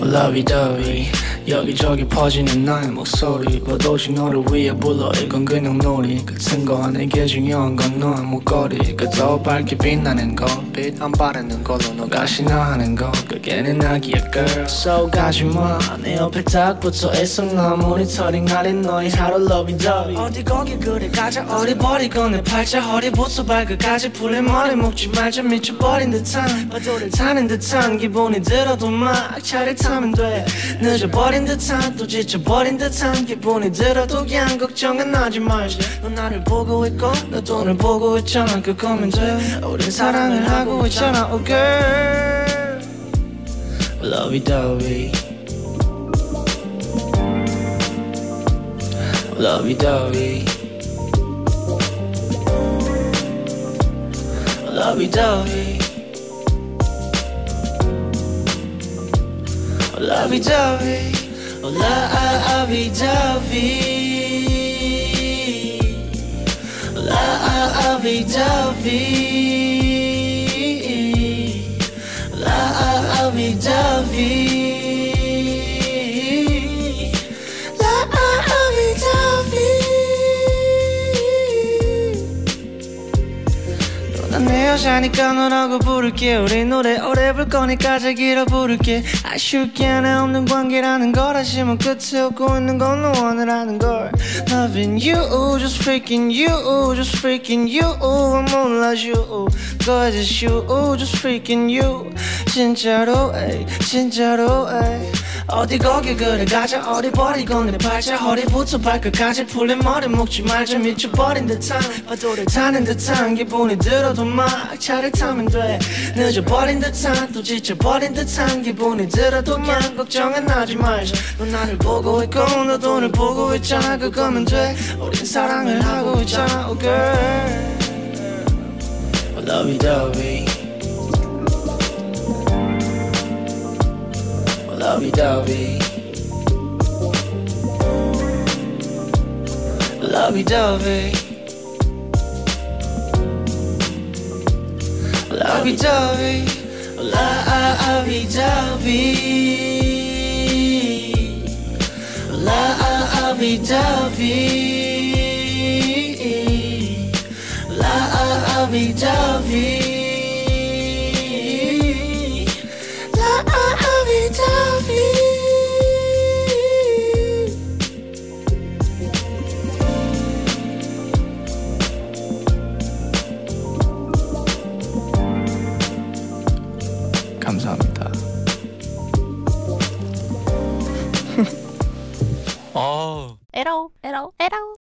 Lovey dovey. 여기저기 퍼지는 나의 목소리. 뻗 오직 너를 위해 불러. 이건 그냥 놀이. 같은 거 내게 중요한 건 너의 목걸이. 그저 밝게 빛나는 것빛 안 바르는 걸로 너가 신화하는 것. 그게는 아기야 girl So 가지마. 내 옆에 딱 붙어 있어. 나 모니터링 하는 너의 하루 러비더비 어디 거기 그래. 가자. 어디 버리고 내 팔자. 허리부터 발끝까지 풀에 머리 묶지 말자. 미쳐버린 듯한. 파도를 타는 듯한 기분이 들어도 막 차를 타면 돼 늦어버린 듯한 또 지쳐버린 듯한 기분이 들어도 그냥 걱정은 하지 말자 넌 나를 보고 있고 나도 널 보고 있잖아 그거면 돼 우린 사랑을 하고 있잖아 oh girl Lovey-dovey Lovey-dovey Lovey-dovey lovey dovey, oh lovey dovey, oh, lovey dovey. 여자니까 너라고 부를게 우리 노래 오래 불 거니까 잘 길어 부를게 아쉬울 게 하나 없는 관계라는 걸 아시면 끝에 웃고 있는 건 너 원하는 걸 Loving you just freaking you just freaking you 몰라 you 그거 just you just freaking you 진짜로 에이 진짜로 에이 어디 거기 그래 가자. 어디 버리고 내 발자. 허리부터 발끝까지. 풀린 머리 묶지 말자. 미쳐버린 듯한 파도를 타는 듯한 기분이 들어도 막 차를 타면 돼. 늦어버린 듯한 또 지쳐버린 듯한 기분이 들어도 막 걱정은 하지 말자. 넌 나를 보고 있고 너도 날 보고 있잖아 그거면 돼. 우린 사랑을 하고 있잖아 oh girl. Lovey-dovey lovey dovey. Lovey dovey. Lovey dovey. Lovey dovey. Lovey dovey. Lovey dovey. 감사합니다. 아 에라오 에라오 에라오